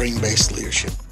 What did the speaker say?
brain based leadership.